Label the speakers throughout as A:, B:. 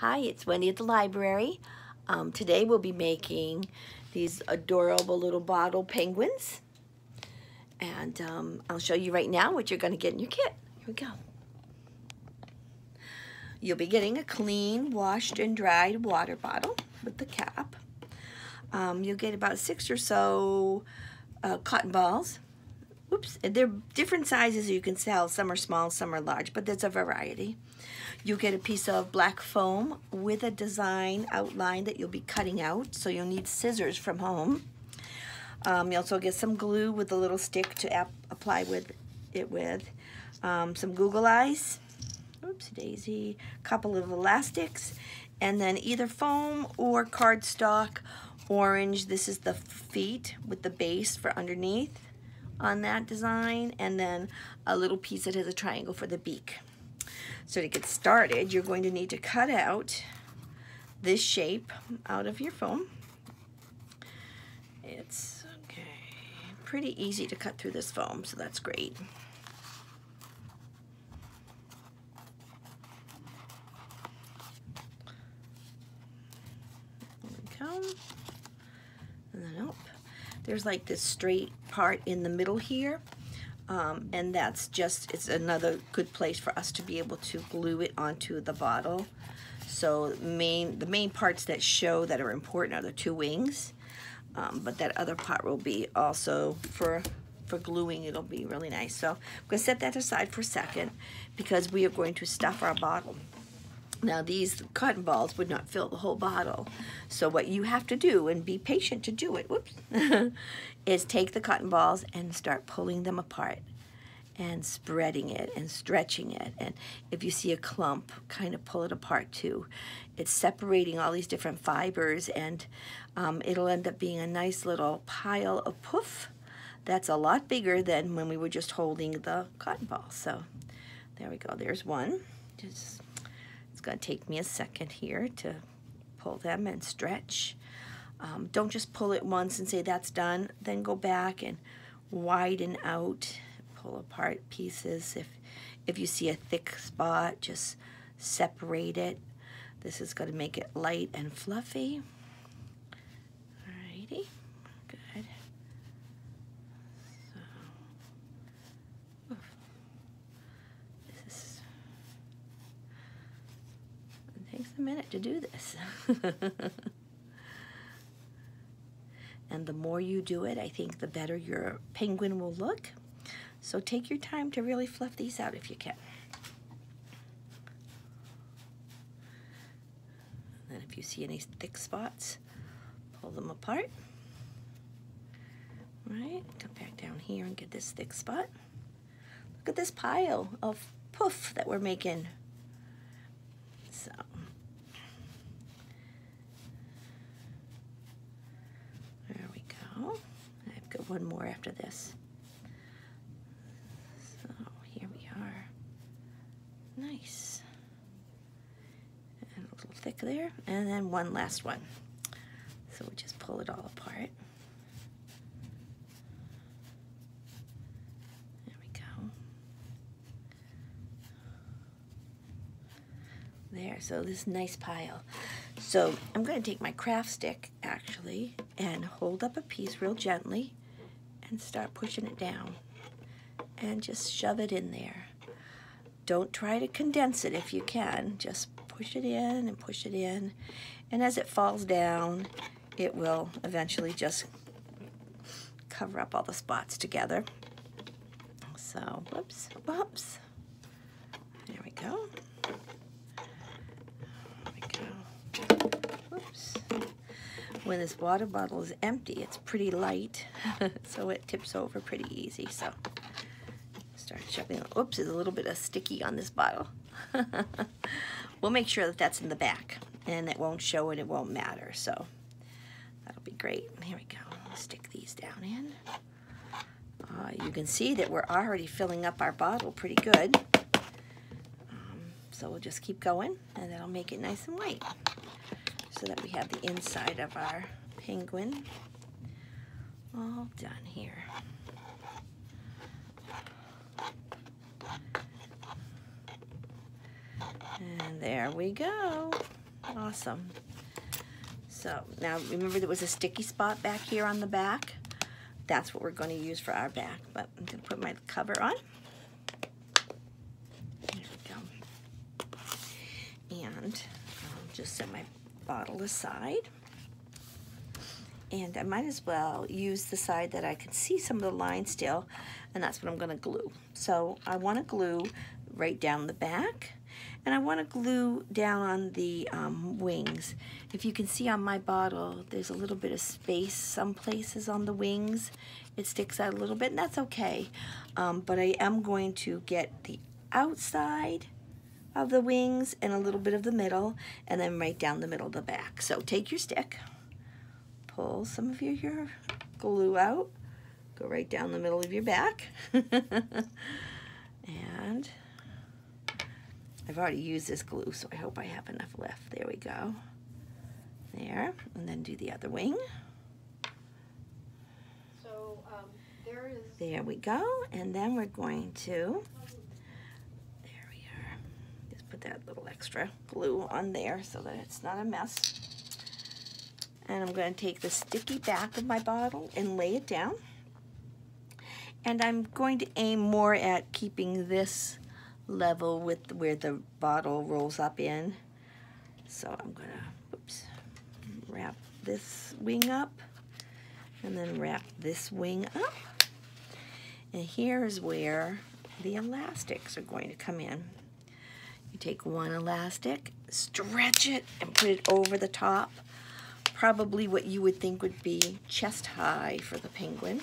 A: Hi, it's Wendy at the library. Um, today we'll be making these adorable little bottle penguins. And um, I'll show you right now what you're going to get in your kit. Here we go. You'll be getting a clean, washed and dried water bottle with the cap. Um, you'll get about six or so uh, cotton balls. Oops, they're different sizes you can sell. Some are small, some are large, but there's a variety. You'll get a piece of black foam with a design outline that you'll be cutting out, so you'll need scissors from home. Um, you also get some glue with a little stick to apply with it with. Um, some Google Eyes, oops daisy, A couple of elastics, and then either foam or cardstock orange. This is the feet with the base for underneath on that design, and then a little piece that has a triangle for the beak. So to get started, you're going to need to cut out this shape out of your foam. It's okay, pretty easy to cut through this foam, so that's great. And then, oh, there's like this straight part in the middle here um, and that's just, it's another good place for us to be able to glue it onto the bottle. So main, the main parts that show that are important are the two wings, um, but that other part will be also for for gluing it'll be really nice. So I'm going to set that aside for a second because we are going to stuff our bottle now these cotton balls would not fill the whole bottle. So what you have to do, and be patient to do it, whoops, is take the cotton balls and start pulling them apart and spreading it and stretching it. And if you see a clump, kind of pull it apart too. It's separating all these different fibers and um, it'll end up being a nice little pile of poof. That's a lot bigger than when we were just holding the cotton ball. So there we go, there's one. Just going to take me a second here to pull them and stretch. Um, don't just pull it once and say that's done. Then go back and widen out, pull apart pieces. If, if you see a thick spot, just separate it. This is going to make it light and fluffy. and the more you do it, I think the better your penguin will look. So take your time to really fluff these out if you can. And if you see any thick spots, pull them apart. Right, come back down here and get this thick spot. Look at this pile of poof that we're making. So one more after this. So here we are. Nice. And a little thick there. And then one last one. So we just pull it all apart. There we go. There, so this nice pile. So I'm going to take my craft stick, actually, and hold up a piece real gently and start pushing it down and just shove it in there. Don't try to condense it if you can. Just push it in and push it in. And as it falls down, it will eventually just cover up all the spots together. So, whoops, whoops. There we go. When this water bottle is empty, it's pretty light, so it tips over pretty easy. So start shoving. Oops, there's a little bit of sticky on this bottle. we'll make sure that that's in the back, and it won't show and it won't matter. So that'll be great. Here we go. Stick these down in. Uh, you can see that we're already filling up our bottle pretty good. Um, so we'll just keep going, and that'll make it nice and white so that we have the inside of our penguin all done here. And there we go. Awesome. So now remember there was a sticky spot back here on the back? That's what we're going to use for our back. But I'm going to put my cover on. There we go. And I'll just set my bottle aside. And I might as well use the side that I can see some of the lines still, and that's what I'm going to glue. So I want to glue right down the back and I want to glue down on the um, wings. If you can see on my bottle, there's a little bit of space some places on the wings. It sticks out a little bit, and that's okay. Um, but I am going to get the outside of the wings and a little bit of the middle, and then right down the middle of the back. So take your stick, pull some of your, your glue out, go right down the middle of your back, and I've already used this glue, so I hope I have enough left. There we go. There, and then do the other wing.
B: So um, there is.
A: There we go, and then we're going to, are, put that little extra glue on there so that it's not a mess. And I'm going to take the sticky back of my bottle and lay it down. And I'm going to aim more at keeping this level with where the bottle rolls up in. So I'm gonna, oops, wrap this wing up and then wrap this wing up. And here's where the elastics are going to come in. You take one elastic, stretch it, and put it over the top. Probably what you would think would be chest high for the penguin.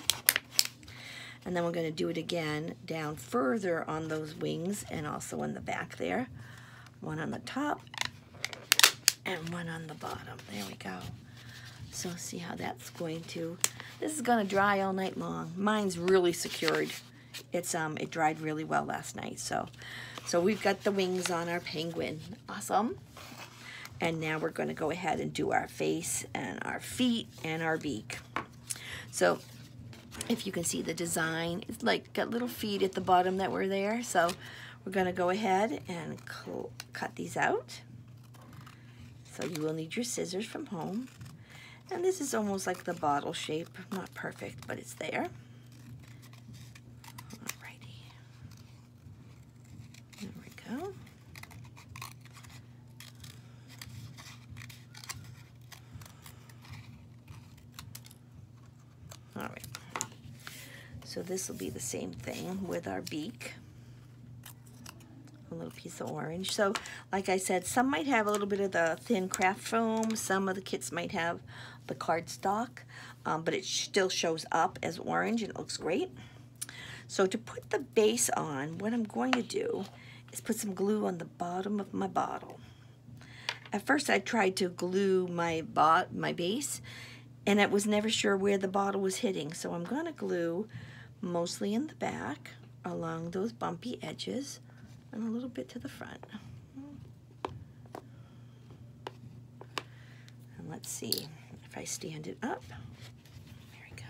A: And then we're going to do it again down further on those wings and also on the back there. One on the top and one on the bottom. There we go. So see how that's going to, this is going to dry all night long. Mine's really secured. It's um It dried really well last night. So, so we've got the wings on our penguin. Awesome. And now we're going to go ahead and do our face and our feet and our beak. So if you can see the design. It's like got little feet at the bottom that were there. So we're going to go ahead and cut these out. So you will need your scissors from home. And this is almost like the bottle shape. Not perfect, but it's there. Alrighty. There we go. All right. So this will be the same thing with our beak. A little piece of orange. So like I said, some might have a little bit of the thin craft foam. Some of the kits might have the cardstock, um, but it still shows up as orange and it looks great. So to put the base on, what I'm going to do is put some glue on the bottom of my bottle. At first I tried to glue my, bot my base and I was never sure where the bottle was hitting. So I'm going to glue mostly in the back along those bumpy edges and a little bit to the front. And let's see if I stand it up. There we go.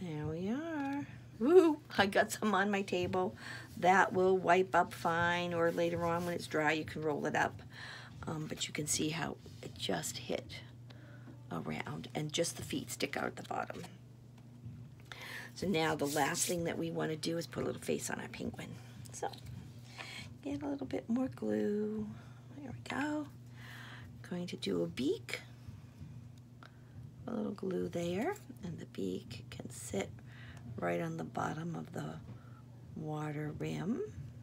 A: There we are. Woo! I got some on my table. That will wipe up fine, or later on when it's dry, you can roll it up. Um, but you can see how it just hit around and just the feet stick out at the bottom. So now the last thing that we want to do is put a little face on our penguin. So get a little bit more glue. There we go. Going to do a beak. A little glue there and the beak can sit right on the bottom of the water rim.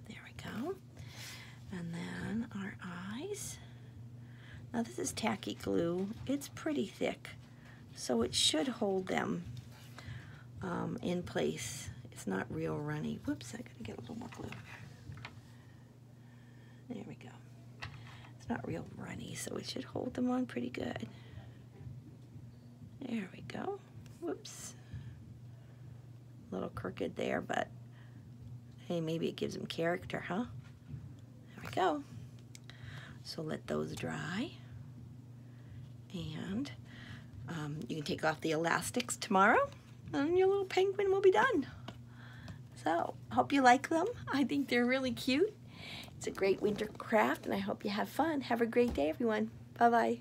A: There we go. And then our eyes. Now this is tacky glue. It's pretty thick, so it should hold them um, in place. It's not real runny. Whoops, I gotta get a little more glue. There we go. It's not real runny, so it should hold them on pretty good. There we go. Whoops. A little crooked there, but hey, maybe it gives them character, huh? There we go. So let those dry and um, you can take off the elastics tomorrow and your little penguin will be done. So, hope you like them. I think they're really cute. It's a great winter craft, and I hope you have fun. Have a great day, everyone. Bye bye.